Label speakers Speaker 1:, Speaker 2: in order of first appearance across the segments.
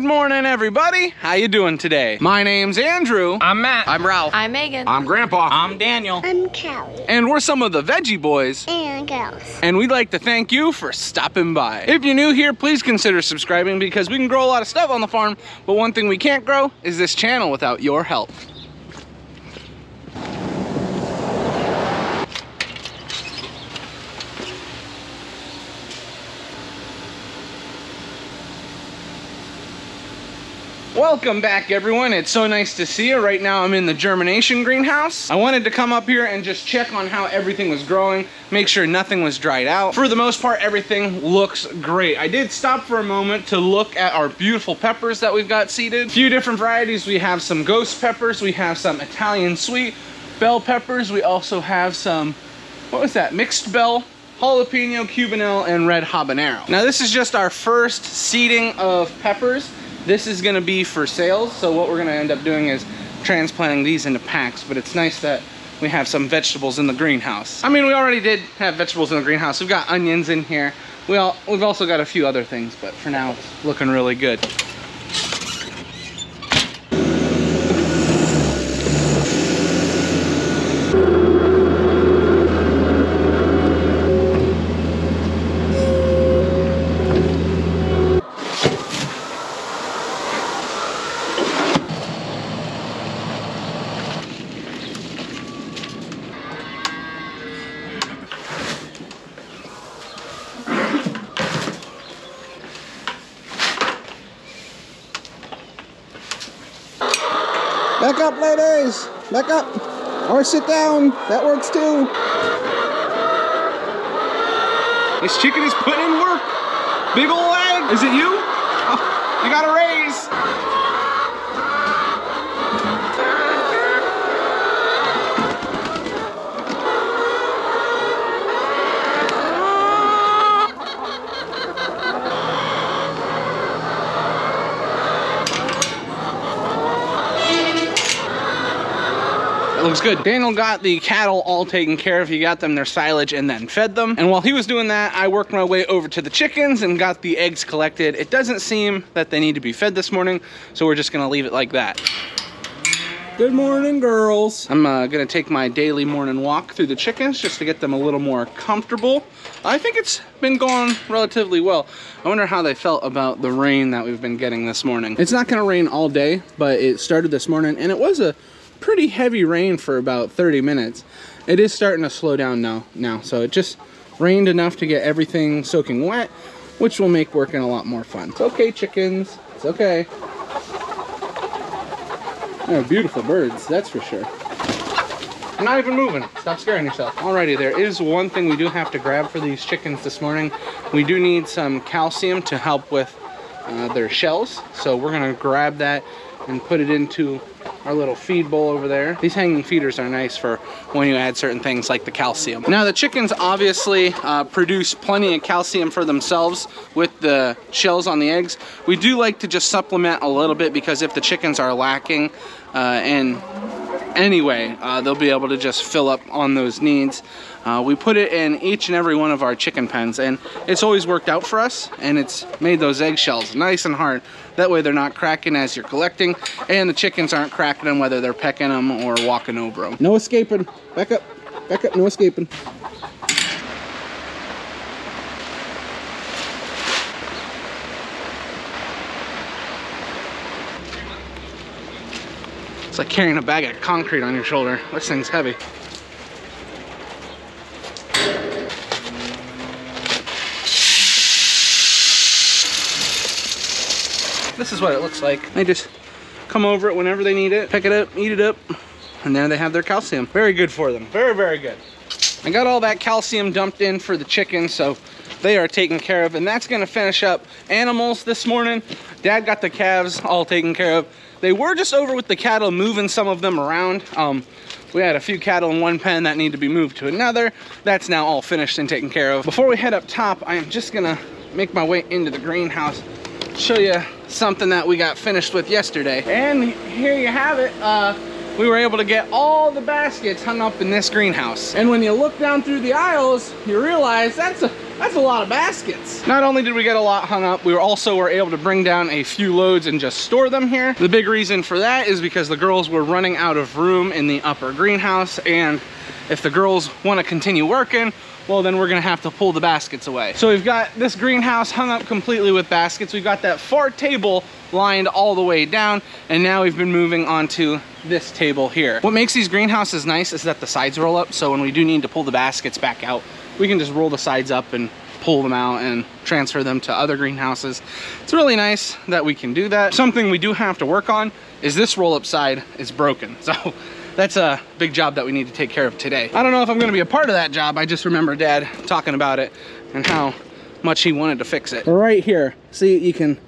Speaker 1: Good morning, everybody. How you doing today? My name's Andrew.
Speaker 2: I'm Matt.
Speaker 3: I'm Ralph.
Speaker 4: I'm Megan.
Speaker 5: I'm Grandpa.
Speaker 2: I'm Daniel.
Speaker 6: I'm Callie
Speaker 1: and we're some of the Veggie Boys.
Speaker 6: and girls.
Speaker 1: And we'd like to thank you for stopping by. If you're new here, please consider subscribing because we can grow a lot of stuff on the farm, but one thing we can't grow is this channel without your help. Welcome back everyone. It's so nice to see you. Right now I'm in the germination greenhouse. I wanted to come up here and just check on how everything was growing, make sure nothing was dried out. For the most part, everything looks great. I did stop for a moment to look at our beautiful peppers that we've got seeded. A few different varieties. We have some ghost peppers. We have some Italian sweet bell peppers. We also have some, what was that? Mixed bell jalapeno, cubanelle, and red habanero. Now this is just our first seeding of peppers. This is gonna be for sales, so what we're gonna end up doing is transplanting these into packs, but it's nice that we have some vegetables in the greenhouse. I mean, we already did have vegetables in the greenhouse. We've got onions in here. We all, we've also got a few other things, but for now it's looking really good. Back up, ladies. Back up. Or sit down. That works too. This chicken is putting in work. Big ol' egg. Is it you? Oh, you got a raise. Looks good. Daniel got the cattle all taken care of. He got them their silage and then fed them. And while he was doing that, I worked my way over to the chickens and got the eggs collected. It doesn't seem that they need to be fed this morning, so we're just gonna leave it like that. Good morning, girls. I'm uh, gonna take my daily morning walk through the chickens just to get them a little more comfortable. I think it's been going relatively well. I wonder how they felt about the rain that we've been getting this morning. It's not gonna rain all day, but it started this morning and it was a pretty heavy rain for about 30 minutes. It is starting to slow down now, now. So it just rained enough to get everything soaking wet, which will make working a lot more fun. It's okay, chickens. It's okay. They're beautiful birds, that's for sure. I'm not even moving. Stop scaring yourself. Alrighty, there is one thing we do have to grab for these chickens this morning. We do need some calcium to help with uh, their shells. So we're gonna grab that and put it into our little feed bowl over there. These hanging feeders are nice for when you add certain things like the calcium. Now the chickens obviously uh, produce plenty of calcium for themselves with the shells on the eggs. We do like to just supplement a little bit because if the chickens are lacking uh, and anyway, uh, they'll be able to just fill up on those needs. Uh, we put it in each and every one of our chicken pens and it's always worked out for us and it's made those eggshells nice and hard. That way they're not cracking as you're collecting and the chickens aren't cracking them whether they're pecking them or walking over them. No escaping. Back up. Back up. No escaping. Like carrying a bag of concrete on your shoulder. This thing's heavy. This is what it looks like. They just come over it whenever they need it, pick it up, eat it up, and there they have their calcium. Very good for them. Very, very good. I got all that calcium dumped in for the chickens, so they are taken care of, and that's gonna finish up animals this morning. Dad got the calves all taken care of. They were just over with the cattle, moving some of them around. Um, we had a few cattle in one pen that need to be moved to another. That's now all finished and taken care of. Before we head up top, I am just gonna make my way into the greenhouse, show you something that we got finished with yesterday. And here you have it. Uh, we were able to get all the baskets hung up in this greenhouse. And when you look down through the aisles, you realize that's a That's a lot of baskets. Not only did we get a lot hung up, we also were able to bring down a few loads and just store them here. The big reason for that is because the girls were running out of room in the upper greenhouse and if the girls want to continue working, well then we're gonna have to pull the baskets away. So we've got this greenhouse hung up completely with baskets. We've got that far table lined all the way down and now we've been moving on to this table here. What makes these greenhouses nice is that the sides roll up so when we do need to pull the baskets back out we can just roll the sides up and pull them out and transfer them to other greenhouses. It's really nice that we can do that. Something we do have to work on is this roll up side is broken. So that's a big job that we need to take care of today. I don't know if I'm gonna be a part of that job. I just remember dad talking about it and how much he wanted to fix it. Right here, see you can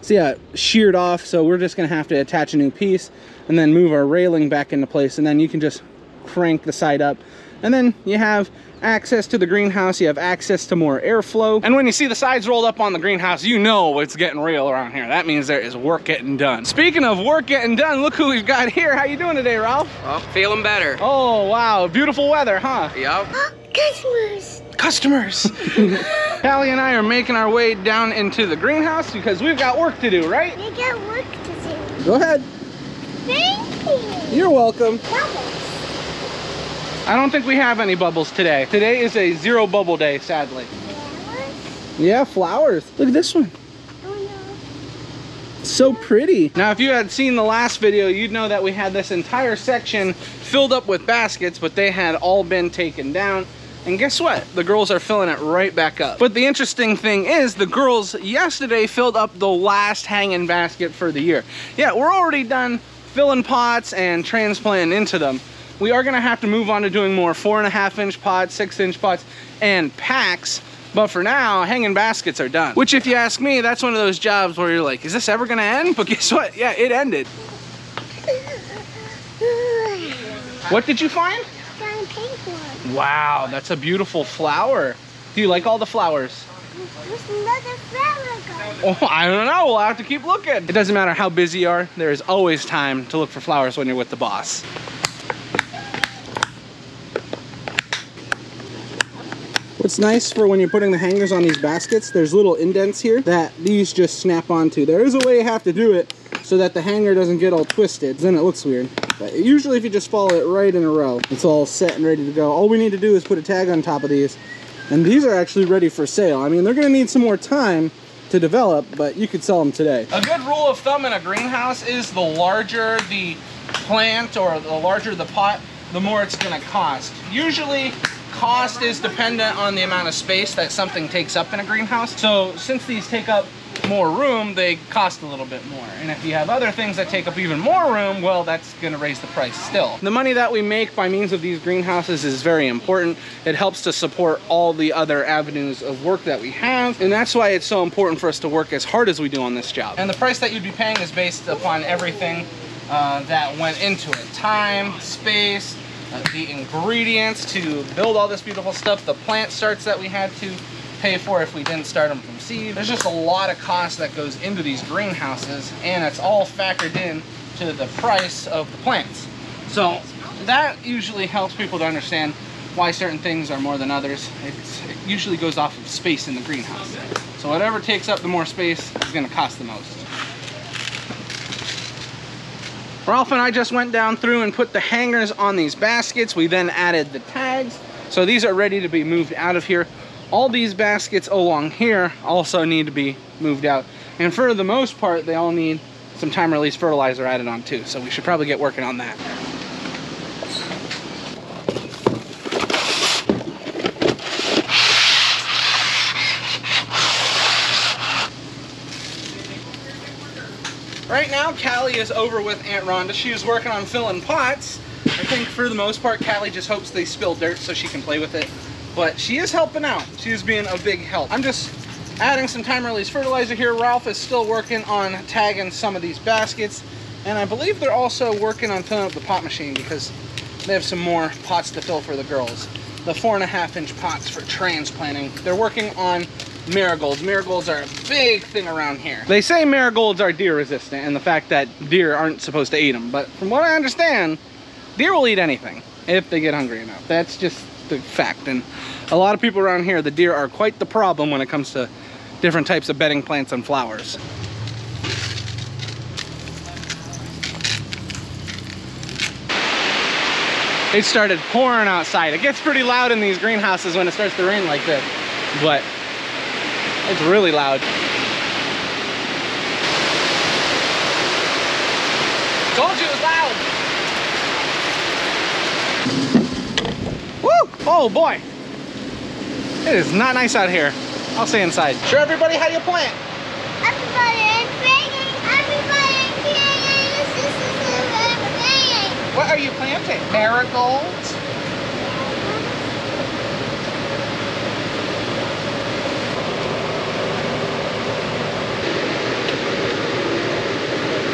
Speaker 1: see yeah, sheared off. So we're just gonna have to attach a new piece and then move our railing back into place and then you can just crank the side up and then you have access to the greenhouse, you have access to more airflow. And when you see the sides rolled up on the greenhouse, you know it's getting real around here. That means there is work getting done. Speaking of work getting done, look who we've got here. How you doing today, Ralph?
Speaker 2: Oh, feeling better.
Speaker 1: Oh, wow. Beautiful weather, huh?
Speaker 2: Yep.
Speaker 3: Customers.
Speaker 1: Customers. Callie and I are making our way down into the greenhouse because we've got work to do, right?
Speaker 3: We got work to do.
Speaker 1: Go ahead.
Speaker 3: Thank you.
Speaker 1: You're welcome.
Speaker 3: Bubbles.
Speaker 1: I don't think we have any bubbles today. Today is a zero bubble day, sadly.
Speaker 3: Flowers.
Speaker 1: Yeah, flowers. Look at this one.
Speaker 3: Oh no.
Speaker 1: so pretty. Now, if you had seen the last video, you'd know that we had this entire section filled up with baskets, but they had all been taken down. And guess what? The girls are filling it right back up. But the interesting thing is the girls yesterday filled up the last hanging basket for the year. Yeah, we're already done filling pots and transplanting into them. We are gonna have to move on to doing more four and a half inch pots, six inch pots, and packs. But for now, hanging baskets are done. Which if you ask me, that's one of those jobs where you're like, is this ever gonna end? But guess what? Yeah, it ended. What did you find?
Speaker 3: Got a.
Speaker 1: Wow, that's a beautiful flower. Do you like all the flowers?
Speaker 3: There's another flower
Speaker 1: Oh, I don't know. We'll have to keep looking. It doesn't matter how busy you are. There is always time to look for flowers when you're with the boss. What's nice for when you're putting the hangers on these baskets, there's little indents here that these just snap onto. There is a way you have to do it so that the hanger doesn't get all twisted. Then it looks weird. But usually if you just follow it right in a row, it's all set and ready to go. All we need to do is put a tag on top of these. And these are actually ready for sale. I mean, they're gonna need some more time to develop, but you could sell them today. A good rule of thumb in a greenhouse is the larger the plant or the larger the pot, the more it's gonna cost. Usually, cost is dependent on the amount of space that something takes up in a greenhouse. So since these take up more room, they cost a little bit more. And if you have other things that take up even more room, well, that's gonna raise the price still. The money that we make by means of these greenhouses is very important. It helps to support all the other avenues of work that we have. And that's why it's so important for us to work as hard as we do on this job. And the price that you'd be paying is based upon everything uh, that went into it. Time, space, uh, the ingredients to build all this beautiful stuff, the plant starts that we had to pay for if we didn't start them from seed. There's just a lot of cost that goes into these greenhouses and it's all factored in to the price of the plants. So that usually helps people to understand why certain things are more than others. It's, it usually goes off of space in the greenhouse. So whatever takes up the more space is gonna cost the most. Ralph and I just went down through and put the hangers on these baskets. We then added the tags. So these are ready to be moved out of here. All these baskets along here also need to be moved out. And for the most part, they all need some time release fertilizer added on too. So we should probably get working on that. Right now, Callie is over with Aunt Rhonda. She was working on filling pots. I think for the most part, Callie just hopes they spill dirt so she can play with it. But she is helping out. She is being a big help. I'm just adding some time release fertilizer here. Ralph is still working on tagging some of these baskets. And I believe they're also working on filling up the pot machine because they have some more pots to fill for the girls. The four and a half inch pots for transplanting. They're working on marigolds. Marigolds are a big thing around here. They say marigolds are deer resistant and the fact that deer aren't supposed to eat them. But from what I understand, deer will eat anything if they get hungry enough. That's just the fact. And a lot of people around here, the deer are quite the problem when it comes to different types of bedding plants and flowers. It started pouring outside. It gets pretty loud in these greenhouses when it starts to rain like this, but it's really loud. Told you it was loud. Woo! Oh boy. It is not nice out here. I'll stay inside. Show everybody how you plant.
Speaker 3: Everybody is praying. Everybody is praying. This is praying.
Speaker 1: What are you planting? Marigolds?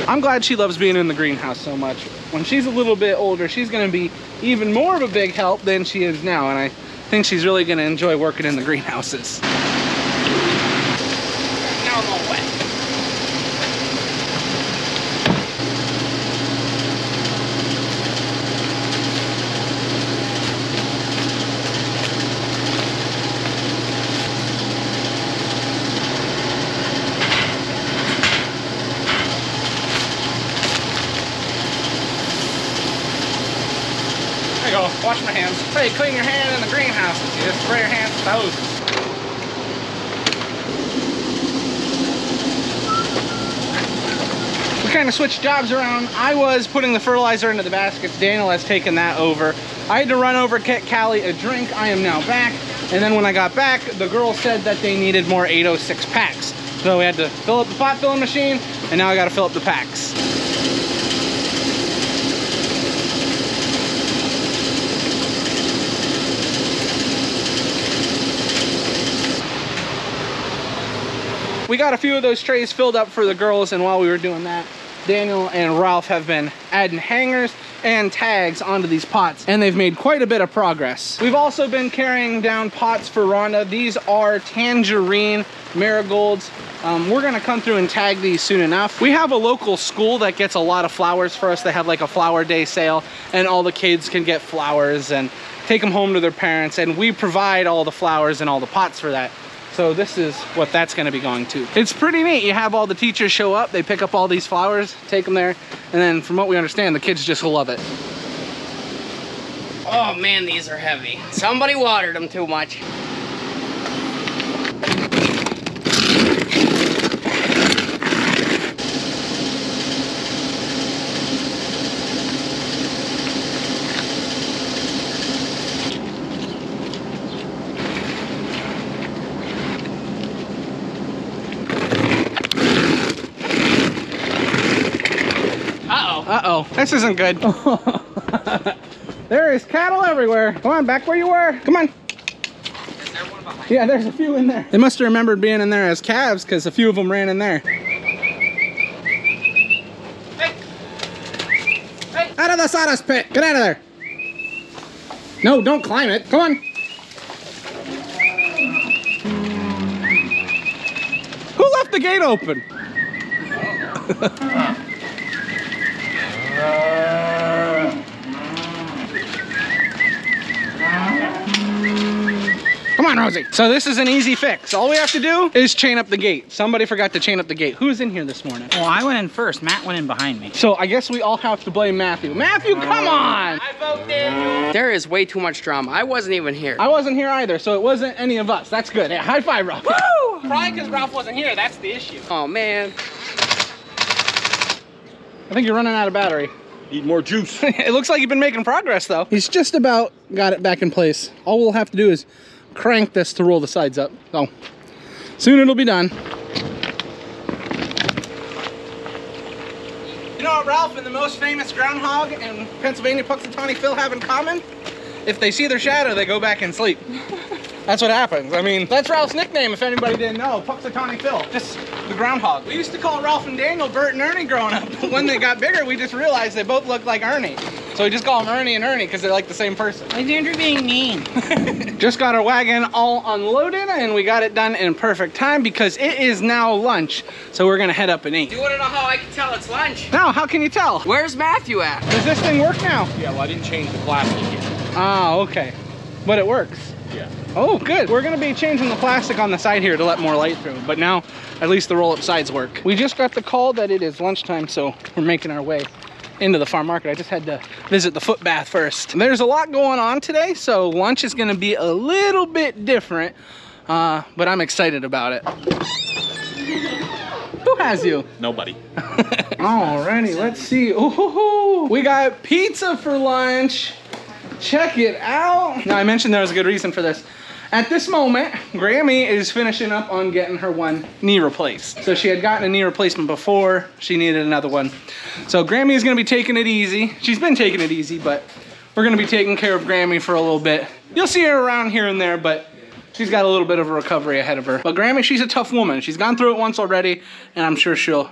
Speaker 1: I'm glad she loves being in the greenhouse so much. When she's a little bit older, she's gonna be even more of a big help than she is now, and I think she's really gonna enjoy working in the greenhouses. Now I'm all wet. There you go, wash my hands. Hey, clean your in the greenhouses. You just spray your hands with the. We kind of switched jobs around. I was putting the fertilizer into the baskets. Daniel has taken that over. I had to run over get Callie a drink. I am now back. And then when I got back, the girls said that they needed more 806 packs. So we had to fill up the pot filling machine, and now I gotta fill up the packs. We got a few of those trays filled up for the girls, and while we were doing that, Daniel and Ralph have been adding hangers and tags onto these pots, and they've made quite a bit of progress. We've also been carrying down pots for Rhonda. These are tangerine marigolds. Um, we're gonna come through and tag these soon enough. We have a local school that gets a lot of flowers for us. They have like a flower day sale, and all the kids can get flowers and take them home to their parents, and we provide all the flowers and all the pots for that. So this is what that's gonna be going to. It's pretty neat. You have all the teachers show up, they pick up all these flowers, take them there, and then from what we understand, the kids just love it.
Speaker 2: Oh man, these are heavy. Somebody watered them too much.
Speaker 1: This isn't good. there is cattle everywhere. Come on, back where you were. Come on.
Speaker 2: There?
Speaker 1: Yeah, there's a few in there. They must have remembered being in there as calves because a few of them ran in there.
Speaker 2: Hey! Hey!
Speaker 1: Out of the sawdust pit. Get out of there. No, don't climb it. Come on. Who left the gate open? Come on, Rosie. So this is an easy fix. All we have to do is chain up the gate. Somebody forgot to chain up the gate. Who's in here this morning?
Speaker 4: Well, I went in first. Matt went in behind me.
Speaker 1: So I guess we all have to blame Matthew. Matthew, come on!
Speaker 2: I vote Daniel. There is way too much drama. I wasn't even here.
Speaker 1: I wasn't here either, so it wasn't any of us. That's good. Yeah, high five, Ralph.
Speaker 2: Woo!
Speaker 1: Probably because Ralph wasn't here. That's the issue.
Speaker 2: Oh man.
Speaker 1: I think you're running out of battery.
Speaker 5: Need more juice.
Speaker 1: it looks like you've been making progress though. He's just about got it back in place. All we'll have to do is crank this to roll the sides up. So soon it'll be done. You know what Ralph and the most famous groundhog and Pennsylvania Punxsutawney Phil have in common? If they see their shadow, they go back and sleep. That's what happens. I mean, that's Ralph's nickname if anybody didn't know. Punxsutawney Phil. Just the groundhog. We used to call Ralph and Daniel Bert and Ernie growing up. But when they got bigger, we just realized they both looked like Ernie. So we just call them Ernie and Ernie because they're like the same person.
Speaker 4: Why is Andrew being mean?
Speaker 1: Just got our wagon all unloaded and we got it done in perfect time because it is now lunch. So we're gonna head up and eat.
Speaker 2: Do you want to know how I can tell it's lunch?
Speaker 1: Now, how can you tell?
Speaker 2: Where's Matthew at?
Speaker 1: Does this thing work now?
Speaker 5: yeah, well, I didn't change the plastic yet.
Speaker 1: Ah, okay. but it works.
Speaker 5: Yeah.
Speaker 1: Oh, good. We're gonna be changing the plastic on the side here to let more light through, but now at least the roll-up sides work. We just got the call that it is lunchtime, so we're making our way into the farm market. I just had to visit the foot bath first. There's a lot going on today, so lunch is gonna be a little bit different, uh, but I'm excited about it. Who has you?
Speaker 5: Nobody.
Speaker 1: Alrighty, let's see. Ooh, we got pizza for lunch. Check it out. Now, I mentioned there was a good reason for this. At this moment, Grammy is finishing up on getting her one knee replaced. So she had gotten a knee replacement before, she needed another one. So Grammy is gonna be taking it easy. She's been taking it easy, but we're gonna be taking care of Grammy for a little bit. You'll see her around here and there, but she's got a little bit of a recovery ahead of her. But Grammy, she's a tough woman. She's gone through it once already, and I'm sure she'll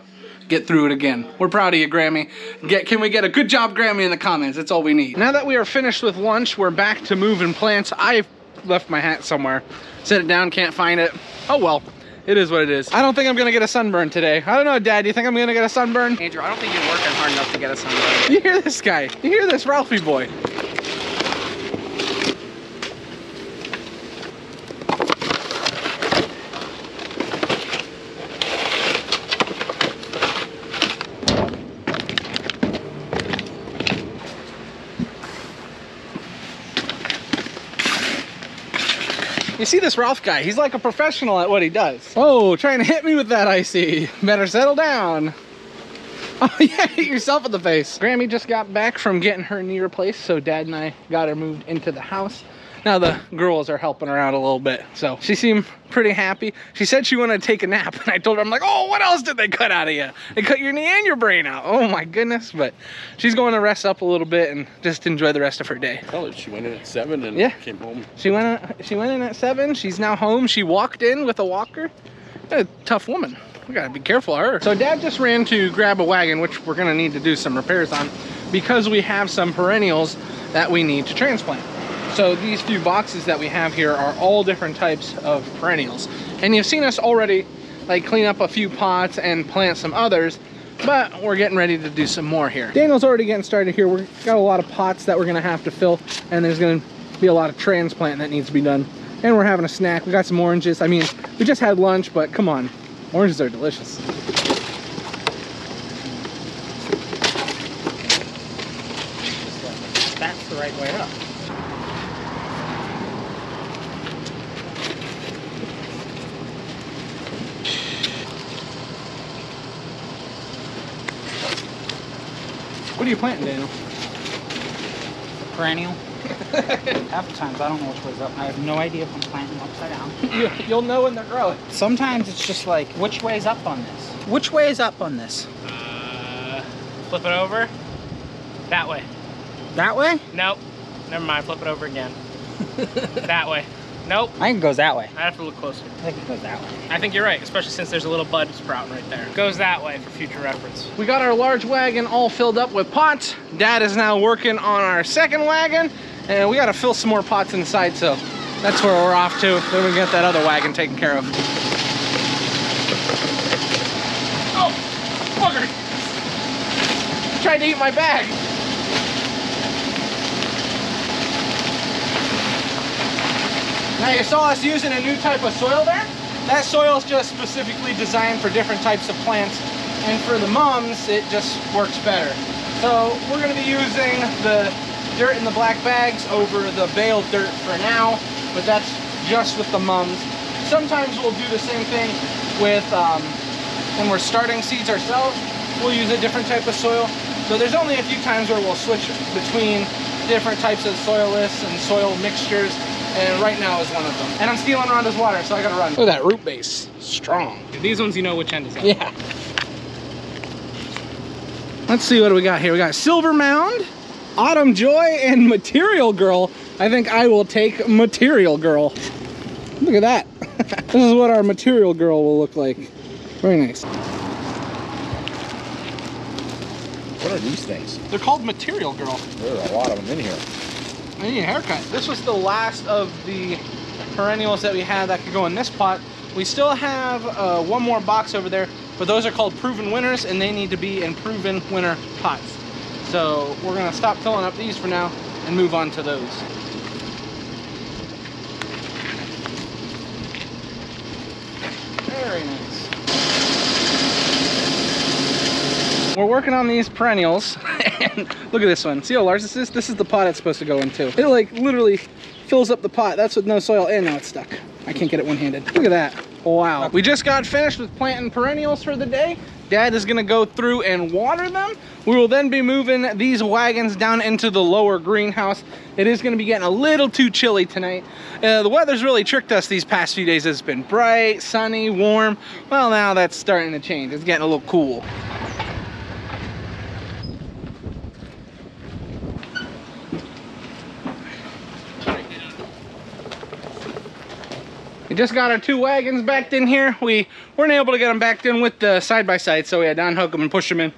Speaker 1: get through it again. We're proud of you, Grammy. Get, can we get a good job, Grammy, in the comments? That's all we need. Now that we are finished with lunch, we're back to moving plants. I left my hat somewhere. Set it down, can't find it. Oh well, it is what it is. I don't think I'm gonna get a sunburn today. I don't know, Dad, do you think I'm gonna get a sunburn?
Speaker 2: Andrew, I don't think you're working hard enough to get on the
Speaker 1: You hear this guy? You hear this Ralphie boy? You see this Ralph guy? He's like a professional at what he does. Oh, trying to hit me with that, I see. Better settle down. Oh yeah, hit yourself in the face. Grammy just got back from getting her knee replaced, so dad and I got her moved into the house. Now the girls are helping her out a little bit. So she seemed pretty happy. She said she wanted to take a nap. And I told her, I'm like, oh, what else did they cut out of you? They cut your knee and your brain out. Oh my goodness. But she's going to rest up a little bit and just enjoy the rest of her day.
Speaker 5: Tell her she went in at seven and
Speaker 1: Yeah.
Speaker 5: came home.
Speaker 1: She went she went in at seven. She's now home. She walked in with a walker. A tough woman. We gotta be careful of her. So dad just ran to grab a wagon, which we're gonna need to do some repairs on because we have some perennials that we need to transplant. So these few boxes that we have here are all different types of perennials. And you've seen us already like clean up a few pots and plant some others, but we're getting ready to do some more here. Daniel's already getting started here. We've got a lot of pots that we're gonna have to fill and there's gonna be a lot of transplant that needs to be done. And we're having a snack. We got some oranges. I mean, we just had lunch, but come on. Oranges are delicious.
Speaker 4: That's the right way up.
Speaker 1: What are you planting, Daniel?
Speaker 4: Perennial. Half the times I don't know which way's up. I have no idea if I'm planting them upside down.
Speaker 1: You, you'll know when they're growing.
Speaker 4: Sometimes it's just like, which way's up on this? Which way is up on this?
Speaker 6: Uh, flip it over. That way.
Speaker 4: That way?
Speaker 6: Nope. Never mind. Flip it over again. that way. Nope.
Speaker 4: I think it goes that way.
Speaker 6: I have to look closer.
Speaker 4: I think it goes that way.
Speaker 6: I think you're right, especially since there's a little bud sprouting right there. It Goes that way for future reference.
Speaker 1: We got our large wagon all filled up with pots. Dad is now working on our second wagon, and we got to fill some more pots inside, so that's where we're off to. Then we get that other wagon taken care of. Oh, bugger! Tried to eat my bag. Now you saw us using a new type of soil there. That soil is just specifically designed for different types of plants. And for the mums, it just works better. So we're gonna be using the dirt in the black bags over the baled dirt for now, but that's just with the mums. Sometimes we'll do the same thing with, um, when we're starting seeds ourselves, we'll use a different type of soil. So there's only a few times where we'll switch between different types of soil lists and soil mixtures, and right now is one of them. And I'm stealing Rhonda's water, so I gotta run. Look at that root base, strong.
Speaker 6: These ones, you know which end is up.
Speaker 1: Yeah. Let's see what do we got here. We got Silver Mound, Autumn Joy, and Material Girl. I think I will take Material Girl. Look at that. this is what our Material Girl will look like. Very nice.
Speaker 5: What are these things?
Speaker 1: They're called Material Girl.
Speaker 5: There are a lot of them in here.
Speaker 1: I need a haircut. This was the last of the perennials that we had that could go in this pot. We still have uh, one more box over there, but those are called proven winners and they need to be in proven winner pots. So we're gonna stop filling up these for now and move on to those.
Speaker 4: Very nice.
Speaker 1: We're working on these perennials. look at this one. See how large this is? This is the pot it's supposed to go into. It like literally fills up the pot. That's with no soil and now it's stuck. I can't get it one-handed. Look at that. Wow. We just got finished with planting perennials for the day. Dad is gonna go through and water them. We will then be moving these wagons down into the lower greenhouse. It is gonna be getting a little too chilly tonight. Uh, the weather's really tricked us these past few days. It's been bright, sunny, warm. Well, now that's starting to change. It's getting a little cool. We just got our two wagons backed in here. We weren't able to get them backed in with the side-by-side, so we had to unhook them and push them in.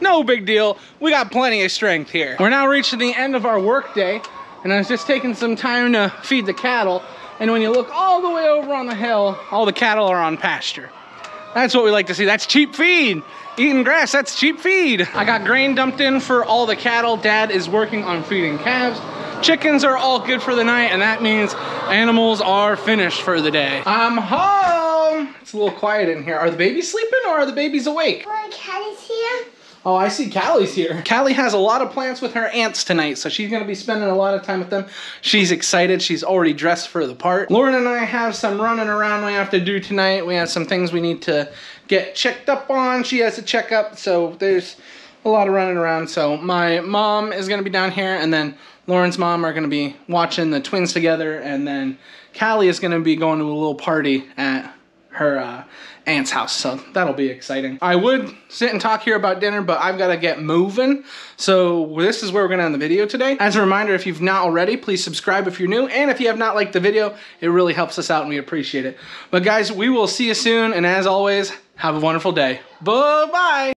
Speaker 1: No big deal. We got plenty of strength here. We're now reaching the end of our work day, and I was just taking some time to feed the cattle. And when you look all the way over on the hill, all the cattle are on pasture. That's what we like to see. That's cheap feed. Eating grass, that's cheap feed. I got grain dumped in for all the cattle. Dad is working on feeding calves. Chickens are all good for the night, and that means animals are finished for the day. I'm home. It's a little quiet in here. Are the babies sleeping or are the babies awake?
Speaker 3: Boy, cat here.
Speaker 1: Oh, I see Callie's here. Callie has a lot of plans with her aunts tonight, so she's gonna be spending a lot of time with them. She's excited. She's already dressed for the part. Lauren and I have some running around we have to do tonight. We have some things we need to get checked up on. She has a checkup, so there's a lot of running around. So my mom is gonna be down here, and then Lauren's mom are gonna be watching the twins together, and then Callie is gonna be going to a little party at her uh, aunt's house, so that'll be exciting. I would sit and talk here about dinner, but I've got to get moving. So this is where we're gonna end the video today. As a reminder, if you've not already, please subscribe if you're new, and if you have not liked the video, it really helps us out and we appreciate it. But guys, we will see you soon, and as always, have a wonderful day. Bye-bye.